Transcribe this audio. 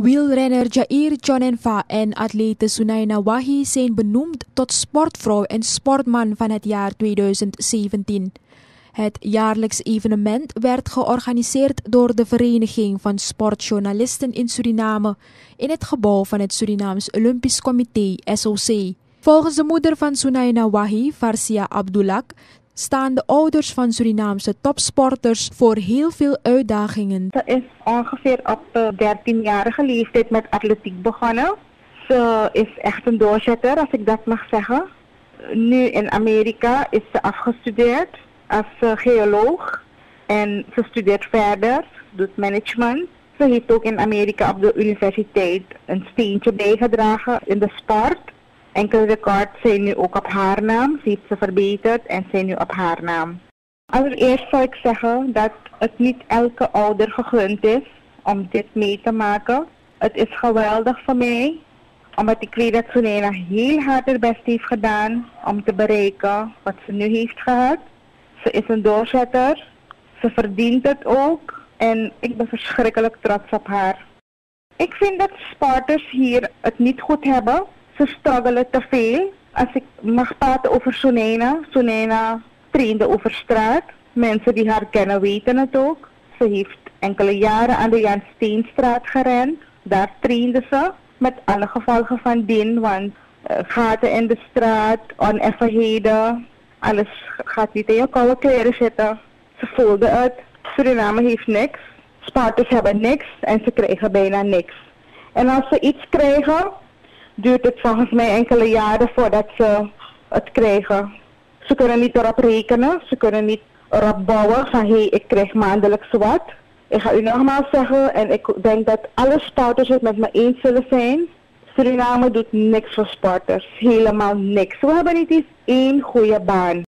Wielrenner Jair Chonenfa en atlete Sunaina Wahi zijn benoemd tot sportvrouw en sportman van het jaar 2017. Het jaarlijks evenement werd georganiseerd door de Vereniging van Sportjournalisten in Suriname in het gebouw van het Surinaams Olympisch Comité SOC. Volgens de moeder van Sunaina Wahi, Farsia Abdulak, staan de ouders van Surinaamse topsporters voor heel veel uitdagingen. Ze is ongeveer op de 13-jarige leeftijd met atletiek begonnen. Ze is echt een doorzetter, als ik dat mag zeggen. Nu in Amerika is ze afgestudeerd als eh, geoloog en ze studeert verder, doet management. Ze heeft ook in Amerika op de universiteit een steentje bijgedragen in de sport. Enkele records zijn nu ook op haar naam. Ze heeft ze verbeterd en zijn nu op haar naam. Allereerst zou ik zeggen dat het niet elke ouder gegund is om dit mee te maken. Het is geweldig voor mij, omdat ik weet dat Sunena heel hard haar best heeft gedaan om te bereiken wat ze nu heeft gehad. Ze is een doorzetter, ze verdient het ook en ik ben verschrikkelijk trots op haar. Ik vind dat sporters hier het niet goed hebben ze struggelen te veel. Als ik mag praten over Sunena, Sunena trainde over straat. Mensen die haar kennen weten het ook. Ze heeft enkele jaren aan de Jan Steenstraat gerend. Daar trainde ze met alle gevolgen van dien, want uh, gaten in de straat, oneffenheden, alles gaat niet in je koude kleren zitten. Ze voelde het. Suriname heeft niks. Sparters hebben niks en ze krijgen bijna niks. En als ze iets krijgen, duurt het volgens mij enkele jaren voordat ze het krijgen. Ze kunnen niet erop rekenen, ze kunnen niet erop bouwen van hé, ik krijg maandelijks wat. Ik ga u nogmaals zeggen, en ik denk dat alle sporters het met me eens zullen zijn. Suriname doet niks voor sporters, helemaal niks. We hebben niet eens één goede baan.